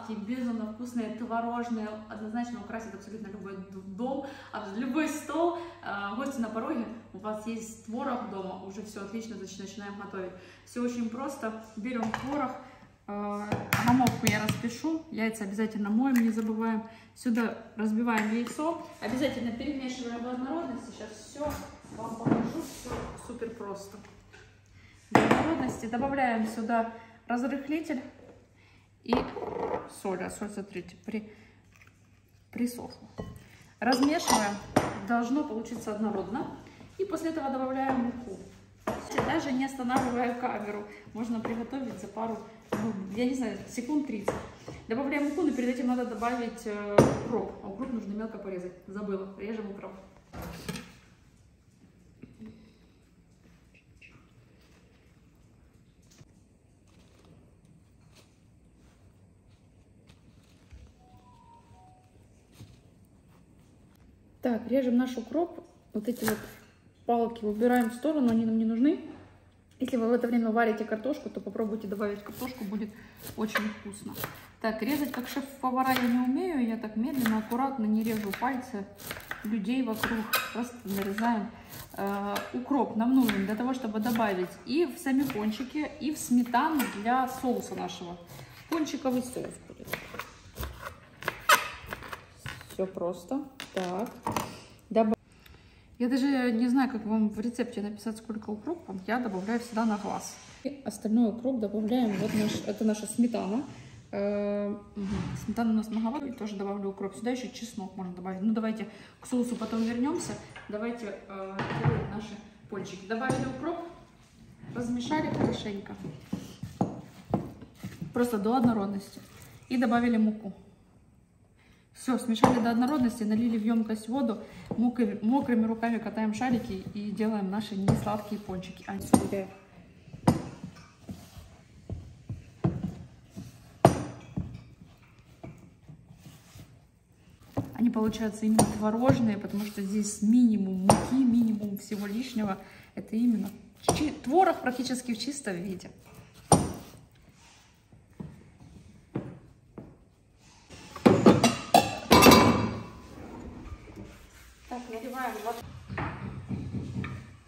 сладкие, безумно вкусные, творожные, однозначно украсят абсолютно любой дом, любой стол. А, гости на пороге, у вас есть творог дома, уже все отлично, значит, начинаем готовить. Все очень просто. Берем творог, Гамовку я распишу, яйца обязательно моем, не забываем. Сюда разбиваем яйцо, обязательно перемешиваем в однородности. Сейчас все вам покажу, все супер просто. В однородности добавляем сюда разрыхлитель и соль. А соль, смотрите, при, присохла. Размешиваем, должно получиться однородно. И после этого добавляем муку. Даже не останавливая камеру, можно приготовить за пару ну, я не знаю, секунд 30. Добавляем муку, но перед этим надо добавить э, укроп. А укроп нужно мелко порезать. Забыла. Режем укроп. Так, режем наш укроп. Вот эти вот палки убираем в сторону, они нам не нужны. Если вы в это время варите картошку, то попробуйте добавить картошку, будет очень вкусно. Так, резать как шеф-повара я не умею, я так медленно, аккуратно, не режу пальцы людей вокруг, просто нарезаем. Э, укроп нам нужен для того, чтобы добавить и в сами пончики, и в сметану для соуса нашего. Пончиковый соус будет. Все просто. Так. Добавим. Я даже не знаю, как вам в рецепте написать, сколько укропа. Я добавляю всегда на глаз. И остальной укроп добавляем. Вот наш, это наша сметана. Э, сметана у нас многовато, и тоже добавлю укроп. Сюда еще чеснок можно добавить. Ну, давайте к соусу потом вернемся. Давайте э, делать наши пончики. Добавили укроп, размешали хорошенько. Просто до однородности. И добавили муку. Все, смешали до однородности, налили в емкость воду, мокрыми, мокрыми руками катаем шарики и делаем наши несладкие пончики. А, сюда. Они получаются именно творожные, потому что здесь минимум муки, минимум всего лишнего. Это именно творог практически в чистом виде.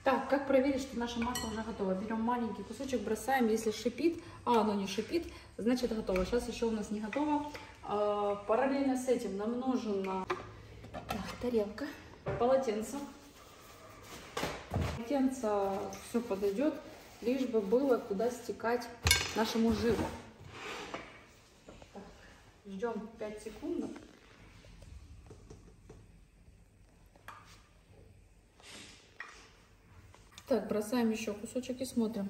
Так, как проверить, что наше масло уже готово? Берем маленький кусочек, бросаем. Если шипит, а оно не шипит, значит готово. Сейчас еще у нас не готово. А, параллельно с этим нам нужна так, тарелка, полотенце. Полотенце все подойдет, лишь бы было туда стекать нашему жиру. Ждем 5 секунд. Так, бросаем еще кусочек и смотрим.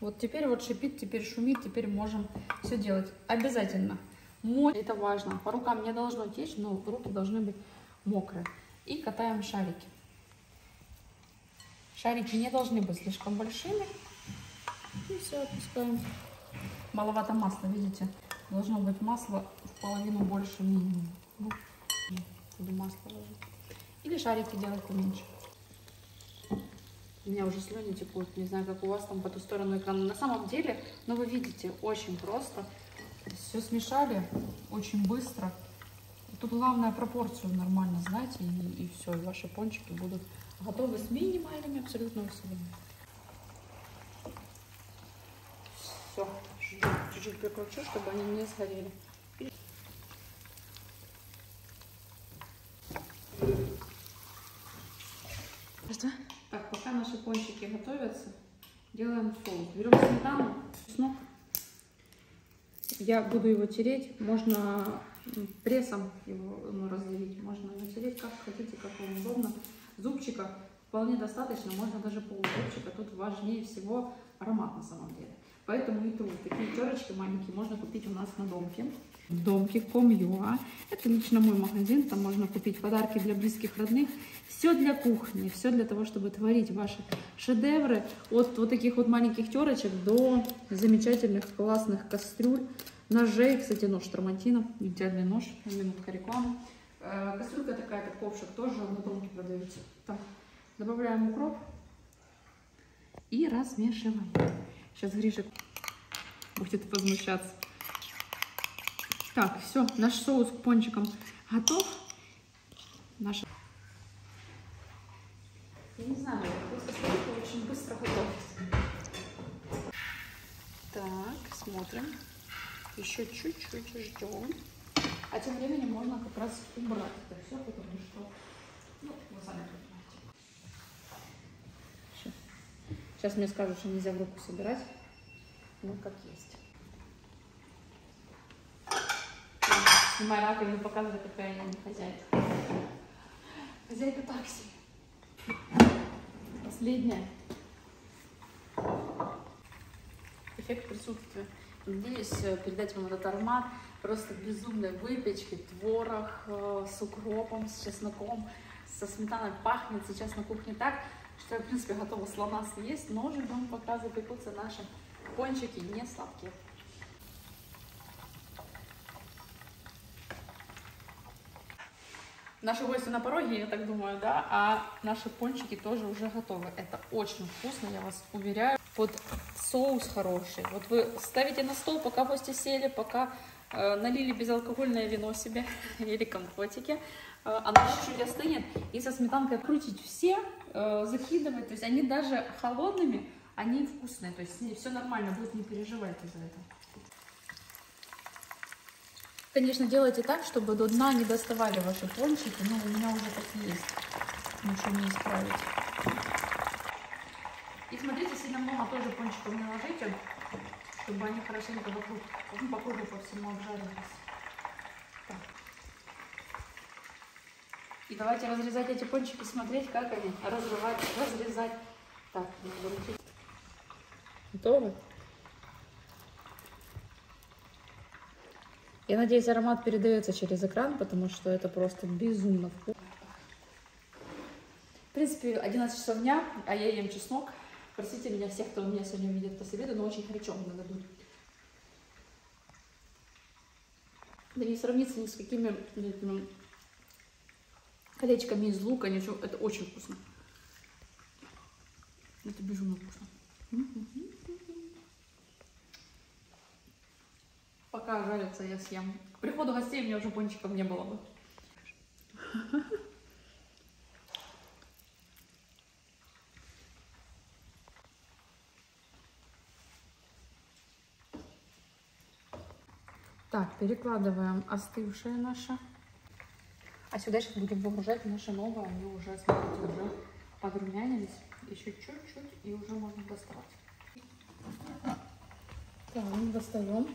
Вот теперь вот шипит, теперь шумит, теперь можем все делать. Обязательно. Мой, это важно. По рукам не должно течь, но руки должны быть мокрые. И катаем шарики. Шарики не должны быть слишком большими. И все, отпускаем. Маловато масла, видите? Должно быть масло в половину больше минимум. Ну, буду масло ложить. Или шарики делать поменьше. У меня уже слюни текут. Не знаю, как у вас там по ту сторону экрана. На самом деле, ну вы видите, очень просто. Все смешали очень быстро. Тут главное пропорцию нормально знать, и, и все, и ваши пончики будут готовы с минимальными абсолютно усилиями. Все, чуть-чуть прикручу, чтобы они не сгорели. Что? Так, пока наши пончики готовятся, делаем соус. Берем сметану, чеснок. Я буду его тереть. Можно прессом его ну, разделить. Можно натереть как хотите, как вам удобно. Зубчика вполне достаточно, можно даже полузубчика. Тут важнее всего аромат на самом деле. Поэтому и тру. Такие терочки маленькие можно купить у нас на домке домки.com.ua. Это лично мой магазин, там можно купить подарки для близких, родных. Все для кухни, все для того, чтобы творить ваши шедевры. От вот таких вот маленьких терочек до замечательных классных кастрюль, ножей. Кстати, нож Трамантина, идеальный нож, минутка рекламы. Э, кастрюлька такая, как ковшик, тоже на домке продается. Так, добавляем укроп и размешиваем. Сейчас Гришек будет возмущаться. Так, все, наш соус к пончикам готов. Наш... Я не знаю, просто очень быстро готовится. Так, смотрим. Еще чуть-чуть ждем. А тем временем можно как раз убрать это все, потому что, ну, вы сами понимаете. Сейчас. Сейчас мне скажут, что нельзя в руку собирать. Ну, как есть. Снимаю раковину, показываю, какая я не хозяйка. Хозяйка такси. Последняя. Эффект присутствия. Надеюсь э, передать вам этот аромат просто безумной выпечки, творог э, с укропом, с чесноком, со сметаной пахнет сейчас на кухне так, что я, в принципе, готова слона съесть, но ждем, пока запекутся наши пончики не сладкие. Наши гости на пороге, я так думаю, да, а наши пончики тоже уже готовы. Это очень вкусно, я вас уверяю. Вот соус хороший. Вот вы ставите на стол, пока гости сели, пока э, налили безалкогольное вино себе или компотики. Э, оно чуть-чуть остынет. И со сметанкой крутить все, э, закидывать. То есть они даже холодными, они вкусные. То есть все нормально будет, не переживайте за это. Конечно, делайте так, чтобы до дна не доставали ваши пончики. Ну, у меня уже такие есть. Ничего не исправить. И смотрите, сильно много тоже пончиков не ложите, чтобы они хорошенько вокруг, ну, по кругу по всему обжаривались. Так. И давайте разрезать эти пончики, смотреть, как они. Разрывать, разрезать. Так, надо Я надеюсь, аромат передается через экран, потому что это просто безумно вкусно. В принципе, 11 часов дня, а я ем чеснок. Простите меня всех, кто меня сегодня видит после обеда, но очень горячо мне дадут. Да не сравнится ни с какими этими колечками из лука, ничего. Это очень вкусно. Это безумно вкусно. Пока жарится, я съем. К приходу гостей у меня уже пончиков не было бы. Так, перекладываем остывшее наше. А сюда сейчас будем выгружать наши новые. Они уже, смотрите, уже подрумянились. Еще чуть-чуть и уже можно доставать. Так, достаем.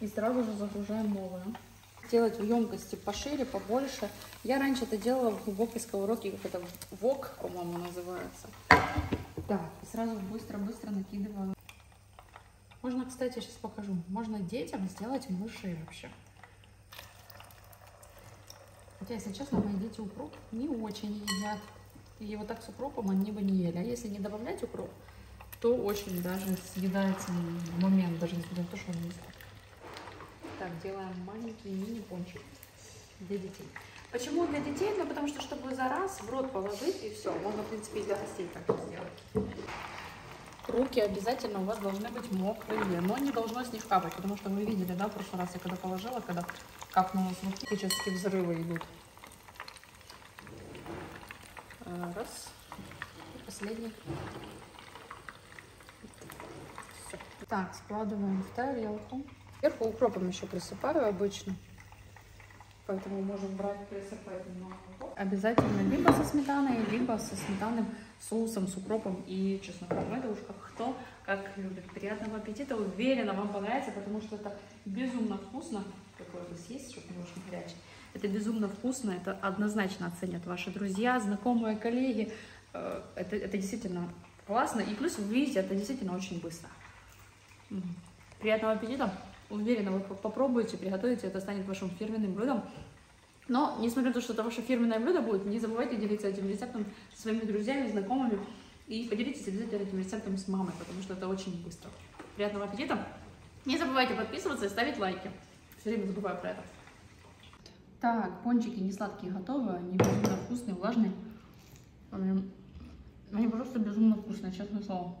И сразу же загружаем новую. Делать в емкости пошире, побольше. Я раньше это делала в глубокой сковородке, как это вок, по-моему, называется. Так, и сразу быстро-быстро накидываю. Можно, кстати, сейчас покажу. Можно детям сделать мышей вообще. Хотя, если честно, мои дети укроп не очень едят. И вот так с укропом они бы не ели. А если не добавлять укроп, то очень даже съедается момент, даже несмотря на то, что он есть. Так, делаем маленький мини-пончик для детей. Почему для детей? Ну, потому что, чтобы за раз в рот положить, и все. Можно, в принципе, и для гостей так сделать. Руки обязательно у вас должны быть мокрые, но не должно с них капать, потому что вы видели, да, в прошлый раз я когда положила, когда капнула с руки, физические взрывы идут. Раз. И последний. Так, складываем в тарелку. Сверху укропом еще присыпаю обычно. Поэтому можем брать, присыпать немного. Обязательно либо со сметаной, либо со сметанным соусом, с укропом и чесноком. Это уж как кто, как любит. Приятного аппетита. Уверена, вам понравится, потому что это безумно вкусно. Какой у вас есть, чтобы не очень горячий. Это безумно вкусно, это однозначно оценят ваши друзья, знакомые, коллеги. Э, это, это действительно классно. И плюс, вы видите, это действительно очень быстро. Приятного аппетита! Уверена, вы попробуете, приготовите, это станет вашим фирменным блюдом. Но, несмотря на то, что это ваше фирменное блюдо будет, не забывайте делиться этим рецептом со своими друзьями, знакомыми. И поделитесь обязательно этим рецептом с мамой, потому что это очень быстро. Приятного аппетита! Не забывайте подписываться и ставить лайки. Все время забываю про это. Так, пончики не сладкие готовы, они безумно вкусные, влажные. Они, они просто безумно вкусные, честное слово.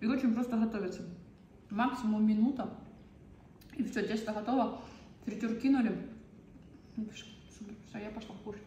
И очень просто готовятся. Максимум минута. И все, тесто готово. Фритюр кинули. Все, я пошла кушать.